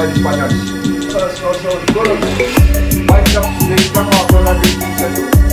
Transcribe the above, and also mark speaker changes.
Speaker 1: by the Spaniards. So, to, wipe up, they